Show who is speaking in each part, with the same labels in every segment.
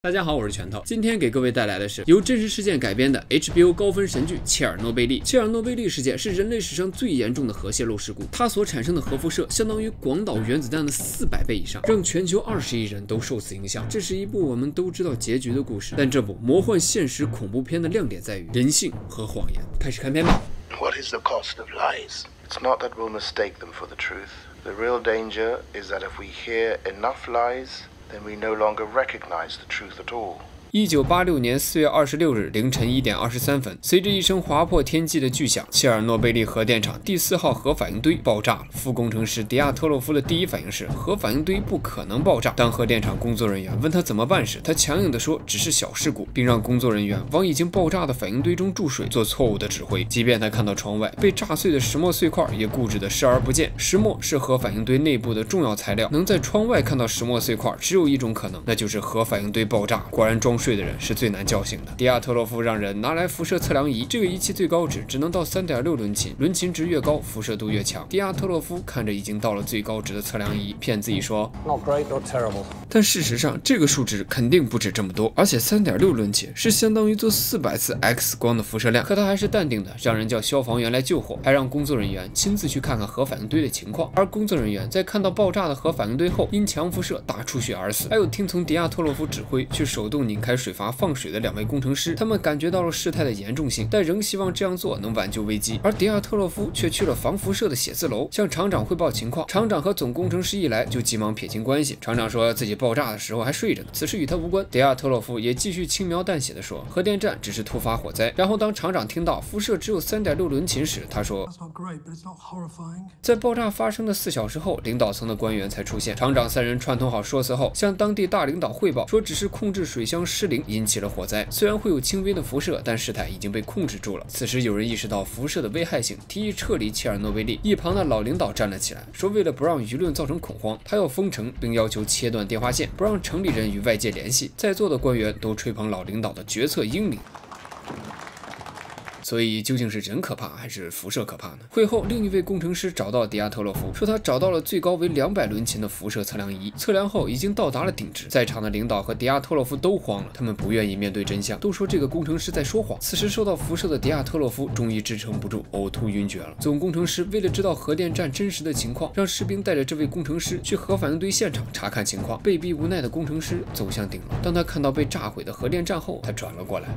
Speaker 1: 大家好，我是拳头，今天给各位带来的是由真实事件改编的 HBO 高分神剧《切尔诺贝利》。切尔诺贝利事件是人类史上最严重的核泄漏事故，它所产生的核辐射相当于广岛原子弹的四百倍以上，让全球二十亿人都受此影响。这是一部我们都知道结局的故事，但这部魔幻现实恐怖片的亮点在于人性和谎言。开始看片吧。
Speaker 2: What is the cost of lies? It's not that we'll mistake them for the truth. The real danger is that if we hear enough lies, then we no longer recognize the truth at all.
Speaker 1: 一九八六年四月二十六日凌晨一点二十三分，随着一声划破天际的巨响，切尔诺贝利核电厂第四号核反应堆爆炸了。副工程师迪亚特洛夫的第一反应是核反应堆不可能爆炸。当核电厂工作人员问他怎么办时，他强硬地说只是小事故，并让工作人员往已经爆炸的反应堆中注水，做错误的指挥。即便他看到窗外被炸碎的石墨碎块，也固执地视而不见。石墨是核反应堆内部的重要材料，能在窗外看到石墨碎块，只有一种可能，那就是核反应堆爆炸。果然装。睡的人是最难叫醒的。迪亚特洛夫让人拿来辐射测量仪，这个仪器最高值只能到三点六伦琴，伦琴值越高，辐射度越强。迪亚特洛夫看着已经到了最高值的测量仪，骗自己说
Speaker 3: ，Not great, not terrible。
Speaker 1: 但事实上，这个数值肯定不止这么多，而且三点六伦琴是相当于做四百次 X 光的辐射量。可他还是淡定的，让人叫消防员来救火，还让工作人员亲自去看看核反应堆的情况。而工作人员在看到爆炸的核反应堆后，因强辐射大出血而死。还有听从迪亚特洛夫指挥去手动拧开。开水阀放水的两位工程师，他们感觉到了事态的严重性，但仍希望这样做能挽救危机。而迪亚特洛夫却去了防辐射的写字楼，向厂长汇报情况。厂长和总工程师一来，就急忙撇清关系。厂长说自己爆炸的时候还睡着呢，此事与他无关。迪亚特洛夫也继续轻描淡写的说，核电站只是突发火灾。然后当厂长听到辐射只有三点六伦琴时，他说，在爆炸发生的四小时后，领导层的官员才出现。厂长三人串通好说辞后，向当地大领导汇报说，只是控制水箱。失灵引起了火灾，虽然会有轻微的辐射，但事态已经被控制住了。此时有人意识到辐射的危害性，提议撤离切尔诺贝利。一旁的老领导站了起来，说为了不让舆论造成恐慌，他要封城，并要求切断电话线，不让城里人与外界联系。在座的官员都吹捧老领导的决策英明。所以究竟是人可怕还是辐射可怕呢？会后，另一位工程师找到迪亚特洛夫，说他找到了最高为两百伦琴的辐射测量仪，测量后已经到达了顶值。在场的领导和迪亚特洛夫都慌了，他们不愿意面对真相，都说这个工程师在说谎。此时受到辐射的迪亚特洛夫终于支撑不住，呕吐晕厥了。总工程师为了知道核电站真实的情况，让士兵带着这位工程师去核反应堆现场查看情况。被逼无奈的工程师走向顶楼，当他看到被炸毁的核电站后，他转了过来。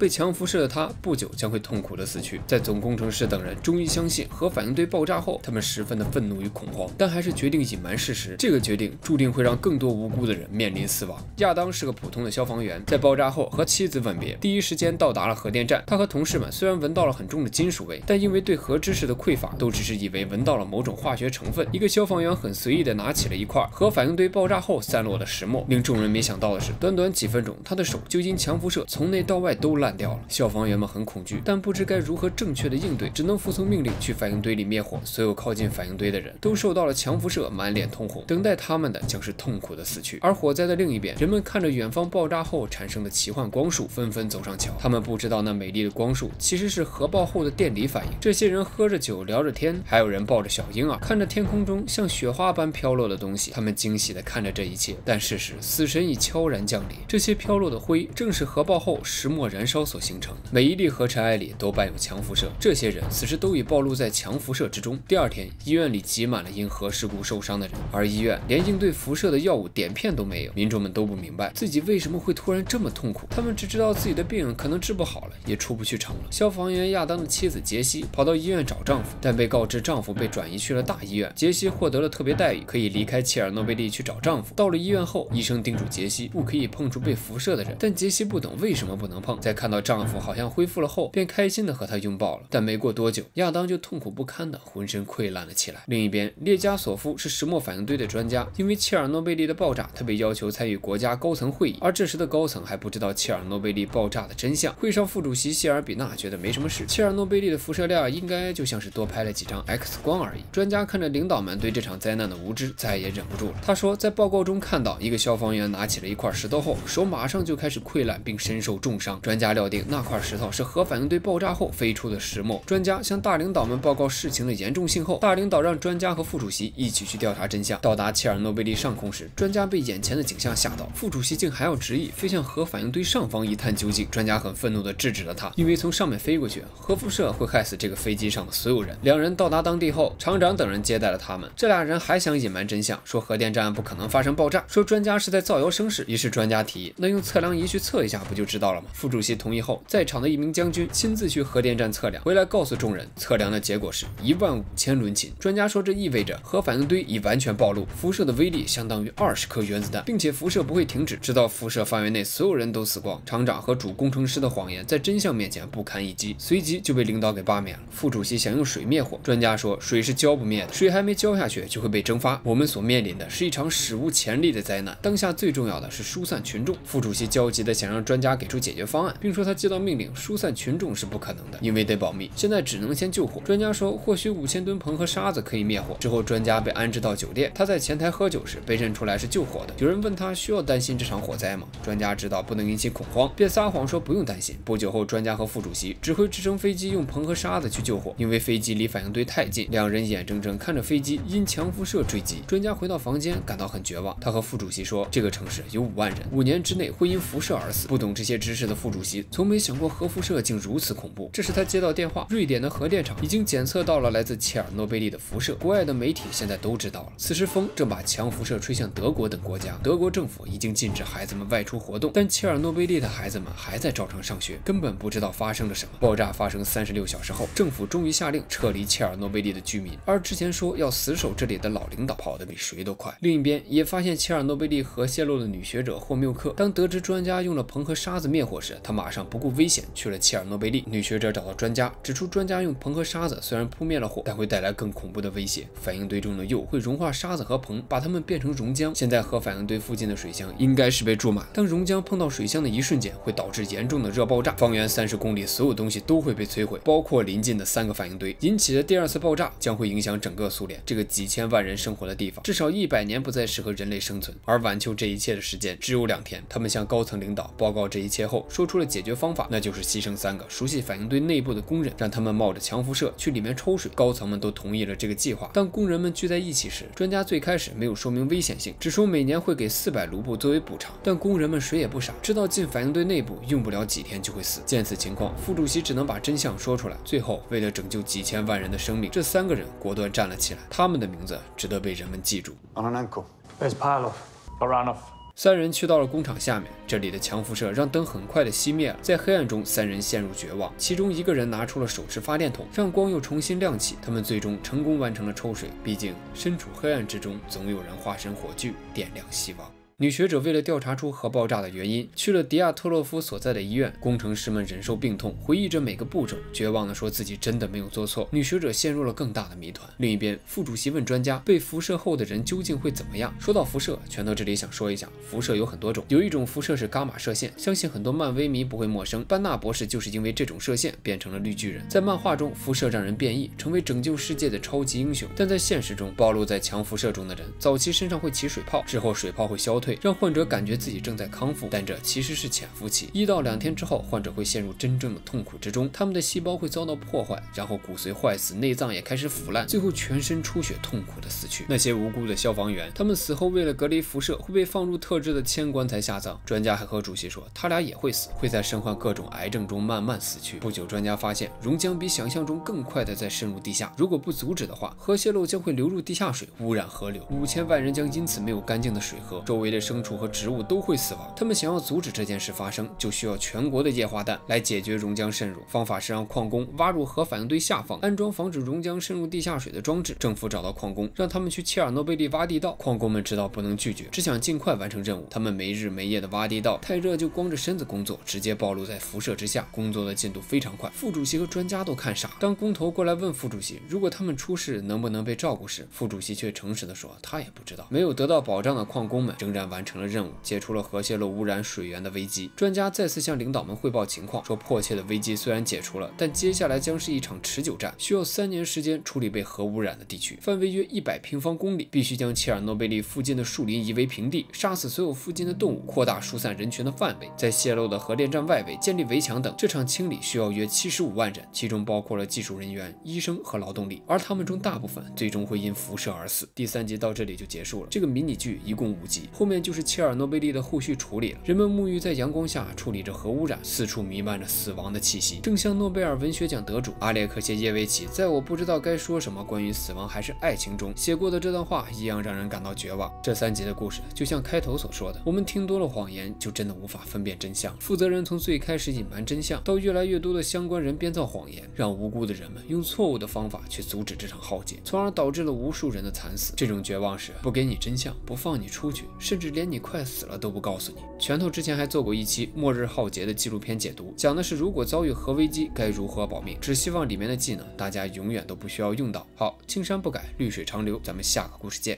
Speaker 1: 被强辐射的他不久将会痛苦的死去。在总工程师等人终于相信核反应堆爆炸后，他们十分的愤怒与恐慌，但还是决定隐瞒事实。这个决定注定会让更多无辜的人面临死亡。亚当是个普通的消防员，在爆炸后和妻子吻别，第一时间到达了核电站。他和同事们虽然闻到了很重的金属味，但因为对核知识的匮乏，都只是以为闻到了某种化学成分。一个消防员很随意的拿起了一块核反应堆爆炸后散落的石墨，令众人没想到的是，短短几分钟，他的手就因强辐射从内到外都烂。掉了，消防员们很恐惧，但不知该如何正确的应对，只能服从命令去反应堆里灭火。所有靠近反应堆的人都受到了强辐射，满脸通红，等待他们的将是痛苦的死去。而火灾的另一边，人们看着远方爆炸后产生的奇幻光束，纷纷走上桥。他们不知道那美丽的光束其实是核爆后的电离反应。这些人喝着酒，聊着天，还有人抱着小婴儿，看着天空中像雪花般飘落的东西。他们惊喜地看着这一切，但事实，死神已悄然降临。这些飘落的灰正是核爆后石墨燃烧。所形成的每一粒核尘埃里都伴有强辐射，这些人此时都已暴露在强辐射之中。第二天，医院里挤满了因核事故受伤的人，而医院连应对辐射的药物碘片都没有。民众们都不明白自己为什么会突然这么痛苦，他们只知道自己的病可能治不好了，也出不去城了。消防员亚当的妻子杰西跑到医院找丈夫，但被告知丈夫被转移去了大医院。杰西获得了特别待遇，可以离开切尔诺贝利去找丈夫。到了医院后，医生叮嘱杰西不可以碰触被辐射的人，但杰西不懂为什么不能碰。在看。到丈夫好像恢复了后，便开心的和他拥抱了。但没过多久，亚当就痛苦不堪的浑身溃烂了起来。另一边，列加索夫是石墨反应堆的专家，因为切尔诺贝利的爆炸，他被要求参与国家高层会议。而这时的高层还不知道切尔诺贝利爆炸的真相。会上，副主席谢尔比纳觉得没什么事，切尔诺贝利的辐射量应该就像是多拍了几张 X 光而已。专家看着领导们对这场灾难的无知，再也忍不住了。他说，在报告中看到一个消防员拿起了一块石头后，手马上就开始溃烂并身受重伤。专家。家料定那块石头是核反应堆爆炸后飞出的石墨。专家向大领导们报告事情的严重性后，大领导让专家和副主席一起去调查真相。到达切尔诺贝利上空时，专家被眼前的景象吓到，副主席竟还要执意飞向核反应堆上方一探究竟。专家很愤怒地制止了他，因为从上面飞过去，核辐射会害死这个飞机上的所有人。两人到达当地后，厂长等人接待了他们。这俩人还想隐瞒真相，说核电站不可能发生爆炸，说专家是在造谣生事。于是专家提议，那用测量仪去测一下，不就知道了吗？副主席同意后，在场的一名将军亲自去核电站测量，回来告诉众人，测量的结果是一万五千伦琴。专家说，这意味着核反应堆已完全暴露，辐射的威力相当于二十颗原子弹，并且辐射不会停止，直到辐射范围内所有人都死光。厂长和主工程师的谎言在真相面前不堪一击，随即就被领导给罢免了。副主席想用水灭火，专家说水是浇不灭的，水还没浇下去就会被蒸发。我们所面临的是一场史无前例的灾难，当下最重要的是疏散群众。副主席焦急地想让专家给出解决方案，并听说他接到命令，疏散群众是不可能的，因为得保密。现在只能先救火。专家说，或许五千吨硼和沙子可以灭火。之后，专家被安置到酒店，他在前台喝酒时被认出来是救火的。有人问他需要担心这场火灾吗？专家知道不能引起恐慌，便撒谎说不用担心。不久后，专家和副主席指挥直升飞机用硼和沙子去救火，因为飞机离反应堆太近，两人眼睁睁看着飞机因强辐射坠机。专家回到房间，感到很绝望。他和副主席说，这个城市有五万人，五年之内会因辐射而死。不懂这些知识的副主席从没想过核辐射竟如此恐怖。这时他接到电话，瑞典的核电厂已经检测到了来自切尔诺贝利的辐射，国外的媒体现在都知道了。此时风正把强辐射吹向德国等国家，德国政府已经禁止孩子们外出活动，但切尔诺贝利的孩子们还在照常上学，根本不知道发生了什么。爆炸发生三十六小时后，政府终于下令撤离切尔诺贝利的居民，而之前说要死守这里的老领导跑得比谁都快。另一边也发现切尔诺贝利核泄漏的女学者霍缪克，当得知专家用了硼和沙子灭火时，他马上不顾危险去了切尔诺贝利。女学者找到专家，指出专家用硼和沙子虽然扑灭了火，但会带来更恐怖的威胁。反应堆中的铀会融化沙子和硼，把它们变成熔浆。现在核反应堆附近的水箱应该是被注满，当熔浆碰到水箱的一瞬间，会导致严重的热爆炸，方圆三十公里所有东西都会被摧毁，包括临近的三个反应堆。引起的第二次爆炸将会影响整个苏联这个几千万人生活的地方，至少一百年不再适合人类生存。而挽救这一切的时间只有两天。他们向高层领导报告这一切后，说出了解决方法，那就是牺牲三个熟悉反应堆内部的工人，让他们冒着强辐射去里面抽水。高层们都同意了这个计划。当工人们聚在一起时，专家最开始没有说明危险性，只说每年会给四百卢布作为补偿。但工人们谁也不傻，知道进反应堆内部用不了几天就会死。见此情况，副主席只能把真相说出来。最后，为了拯救几千万人的生命，这三个人果断站了起来。他们的名字值得被人们记住。
Speaker 3: Onanenko.
Speaker 4: Bezpalov, Baranov.
Speaker 1: 三人去到了工厂下面，这里的强辐射让灯很快的熄灭了。在黑暗中，三人陷入绝望。其中一个人拿出了手持发电筒，让光又重新亮起。他们最终成功完成了抽水。毕竟，身处黑暗之中，总有人化身火炬，点亮希望。女学者为了调查出核爆炸的原因，去了迪亚特洛夫所在的医院。工程师们忍受病痛，回忆着每个步骤，绝望地说自己真的没有做错。女学者陷入了更大的谜团。另一边，副主席问专家，被辐射后的人究竟会怎么样？说到辐射，拳头这里想说一下，辐射有很多种，有一种辐射是伽马射线，相信很多漫威迷不会陌生。班纳博士就是因为这种射线变成了绿巨人。在漫画中，辐射让人变异，成为拯救世界的超级英雄。但在现实中，暴露在强辐射中的人，早期身上会起水泡，之后水泡会消退。让患者感觉自己正在康复，但这其实是潜伏期。一到两天之后，患者会陷入真正的痛苦之中，他们的细胞会遭到破坏，然后骨髓坏死，内脏也开始腐烂，最后全身出血，痛苦的死去。那些无辜的消防员，他们死后为了隔离辐射，会被放入特制的铅棺材下葬。专家还和主席说，他俩也会死，会在身患各种癌症中慢慢死去。不久，专家发现熔浆比想象中更快的在渗入地下，如果不阻止的话，核泄漏将会流入地下水，污染河流，五千万人将因此没有干净的水喝，周围的牲畜和植物都会死亡。他们想要阻止这件事发生，就需要全国的液化氮来解决熔浆渗入。方法是让矿工挖入核反应堆下方，安装防止熔浆渗入地下水的装置。政府找到矿工，让他们去切尔诺贝利挖地道。矿工们知道不能拒绝，只想尽快完成任务。他们没日没夜的挖地道，太热就光着身子工作，直接暴露在辐射之下。工作的进度非常快，副主席和专家都看傻。当工头过来问副主席，如果他们出事能不能被照顾时，副主席却诚实的说他也不知道。没有得到保障的矿工们仍然。然完成了任务，解除了核泄漏污染水源的危机。专家再次向领导们汇报情况，说迫切的危机虽然解除了，但接下来将是一场持久战，需要三年时间处理被核污染的地区，范围约一百平方公里，必须将切尔诺贝利附近的树林夷为平地，杀死所有附近的动物，扩大疏散人群的范围，在泄漏的核电站外围建立围墙等。这场清理需要约七十五万人，其中包括了技术人员、医生和劳动力，而他们中大部分最终会因辐射而死。第三集到这里就结束了。这个迷你剧一共五集，后面就是切尔诺贝利的后续处理了。人们沐浴在阳光下，处理着核污染，四处弥漫着死亡的气息，正像诺贝尔文学奖得主阿列克谢耶维奇在我不知道该说什么关于死亡还是爱情中写过的这段话一样，让人感到绝望。这三集的故事就像开头所说的，我们听多了谎言，就真的无法分辨真相。负责人从最开始隐瞒真相，到越来越多的相关人编造谎言，让无辜的人们用错误的方法去阻止这场浩劫，从而导致了无数人的惨死。这种绝望是不给你真相，不放你出去，甚至连你快死了都不告诉你。拳头之前还做过一期末日浩劫的纪录片解读，讲的是如果遭遇核危机该如何保命。只希望里面的技能大家永远都不需要用到。好，青山不改，绿水长流，咱们下个故事见。